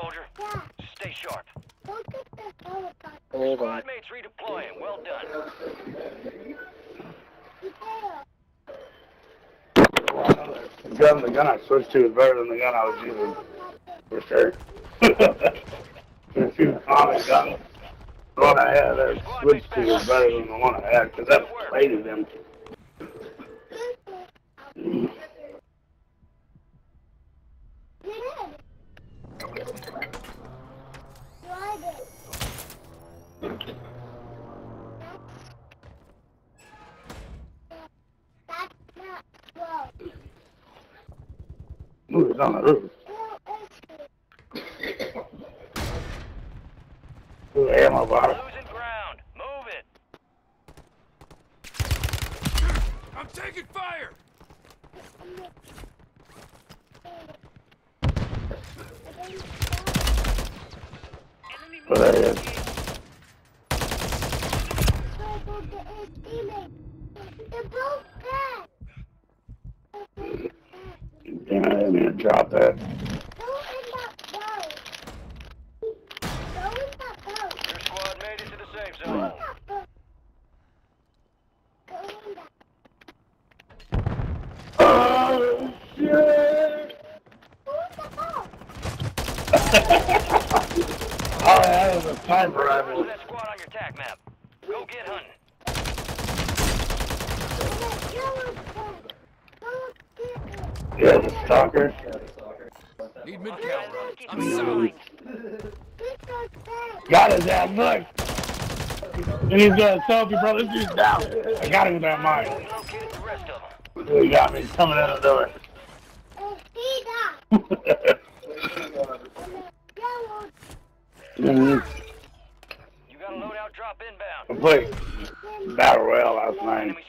soldier. Yeah. Stay sharp. Don't get helicopter. Squad mates redeploying. Well done. The gun, the gun I switched to is better than the gun I was using. For sure. You a common gun. The one I had I switched to is better than the one I had because I played with them. Ooh, on the roof. Ooh, ammo bottle. Losing ground. Move it. I'm taking fire! But that is. Damn, I didn't mean to drop that. Your squad made it to the safe zone. Oh, shit! All I had was a sniper Put rifle. that squad on your attack map. Go get hunting. Yeah, the stalker. Need mid-cal. I'm sorry. Got his ass, look! And he's got a selfie, bro. This dude's down. I got him with that mine. We located the rest of them. He got me coming in the door. You got a loadout drop inbound. I played Battle Royale last night. Enemy